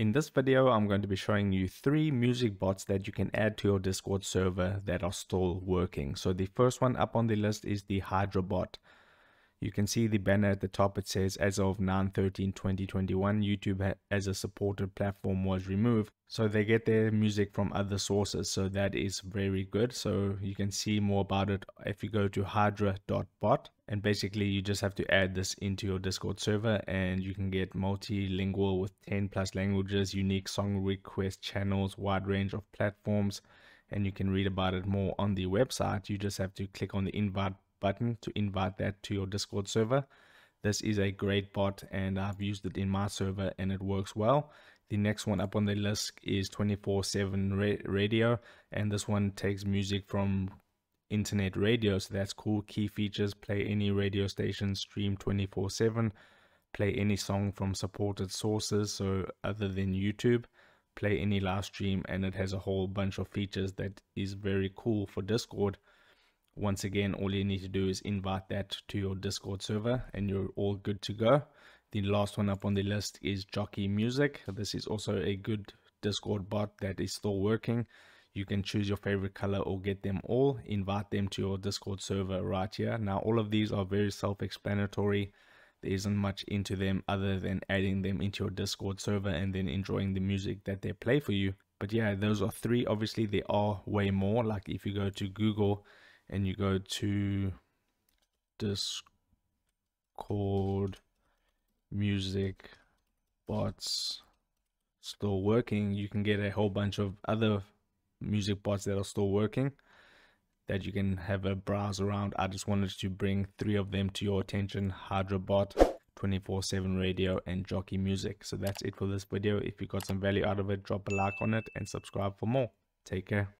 In this video, I'm going to be showing you three music bots that you can add to your Discord server that are still working. So the first one up on the list is the Hydra bot. You can see the banner at the top. It says as of 9-13-2021, YouTube as a supported platform was removed. So they get their music from other sources. So that is very good. So you can see more about it if you go to hydra.bot. And basically you just have to add this into your Discord server and you can get multilingual with 10 plus languages, unique song request channels, wide range of platforms. And you can read about it more on the website. You just have to click on the invite button to invite that to your Discord server. This is a great bot and I've used it in my server and it works well. The next one up on the list is 24-7 radio and this one takes music from internet radio so that's cool key features play any radio station stream 24-7 play any song from supported sources so other than youtube play any live stream and it has a whole bunch of features that is very cool for discord once again, all you need to do is invite that to your Discord server and you're all good to go. The last one up on the list is Jockie Music. This is also a good Discord bot that is still working. You can choose your favorite color or get them all. Invite them to your Discord server right here. Now, all of these are very self-explanatory. There isn't much into them other than adding them into your Discord server and then enjoying the music that they play for you. But yeah, those are three. Obviously, there are way more. Like if you go to Google and you go to Discord music bots still working, you can get a whole bunch of other music bots that are still working that you can have a browse around. I just wanted to bring three of them to your attention. Hydra-bot, 24-7 radio and Jockie music. So that's it for this video. If you got some value out of it, drop a like on it and subscribe for more. Take care.